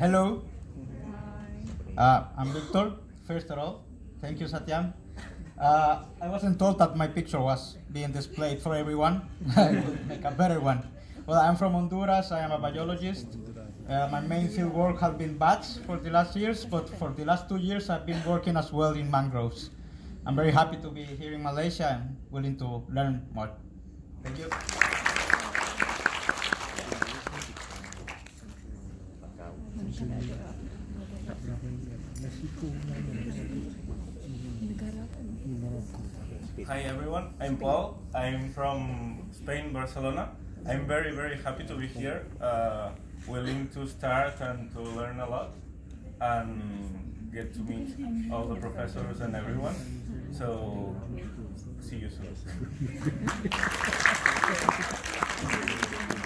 Hello. Uh, I'm Victor. First of all, thank you, Satyam. Uh, I wasn't told that my picture was being displayed for everyone. I would make a better one. Well, I'm from Honduras. I am a biologist. Uh, my main field work has been bats for the last years, but for the last two years, I've been working as well in mangroves. I'm very happy to be here in Malaysia and willing to learn more. Thank you. Hi everyone, I'm Paul. I'm from Spain, Barcelona. I'm very, very happy to be here, uh, willing to start and to learn a lot and get to meet all the professors and everyone. So, see you soon.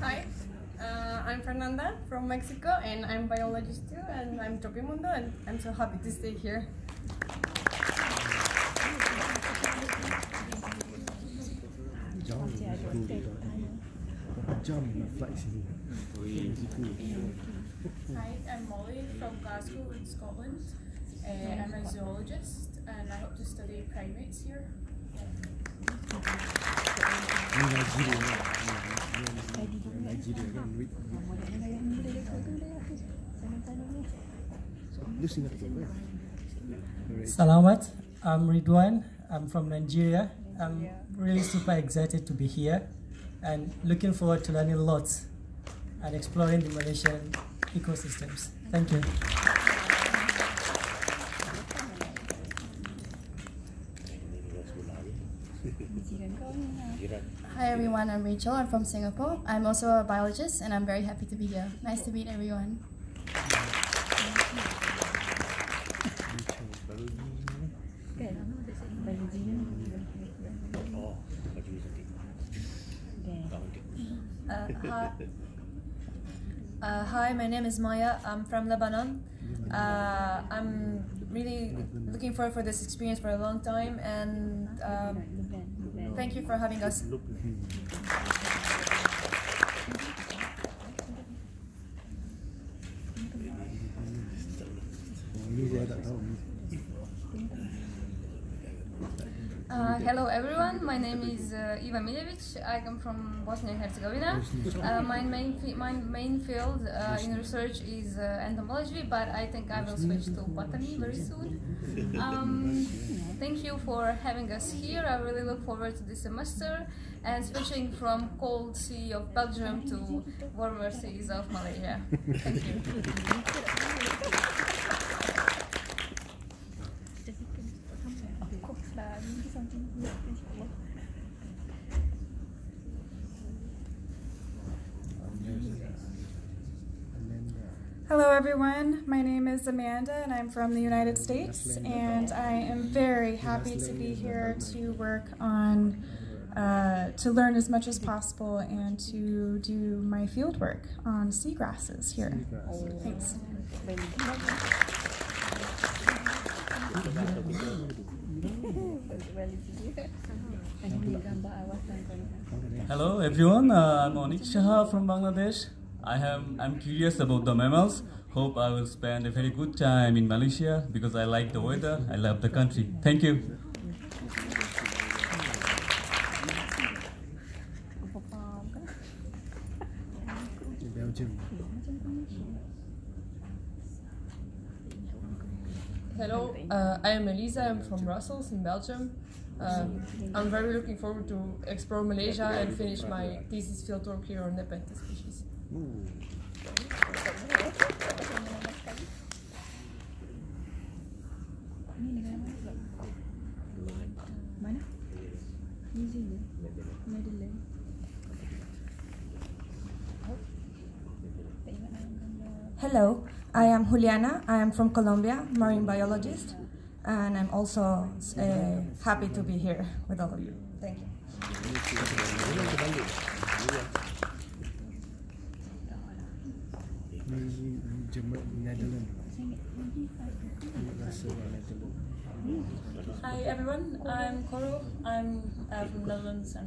Hi, uh, I'm Fernanda from Mexico and I'm biologist too and I'm Tropimundo and I'm so happy to stay here. Hi, I'm Molly from Glasgow in Scotland. Uh, I'm a zoologist and I hope to study primates here. Salamat, I'm Ridwan. I'm from Nigeria. I'm really super excited to be here and looking forward to learning lots and exploring the Malaysian ecosystems. Thank you. Hi everyone, I'm Rachel. I'm from Singapore. I'm also a biologist and I'm very happy to be here. Nice to meet everyone. Uh, hi. Uh, hi, my name is Maya. I'm from Lebanon. Uh, I'm really looking forward for this experience for a long time, and um, thank you for having us. Uh, hello everyone, my name is uh, Iva Miljevic. I come from Bosnia and Herzegovina. Uh, my main my main field uh, in research is uh, entomology, but I think I will switch to botany very soon. Um, thank you for having us here. I really look forward to this semester and switching from cold sea of Belgium to warmer seas of Malaysia. Thank you. Hello, everyone. My name is Amanda, and I'm from the United States. And I am very happy to be here to work on, uh, to learn as much as possible and to do my field work on seagrasses here. Thanks. Hello everyone, uh, I'm Onik Shaha from Bangladesh. I am I'm curious about the mammals. Hope I will spend a very good time in Malaysia because I like the weather. I love the country. Thank you. Hello, uh, I am Elisa. I'm from Brussels in Belgium. Um, I'm very looking forward to explore Malaysia and finish my thesis field work here on Nepenthes species. Hello, I am Juliana. I am from Colombia, marine biologist, and I'm also uh, happy to be here with all of you. Thank you. Hi everyone, I'm Coro. I'm uh, from Netherlands. and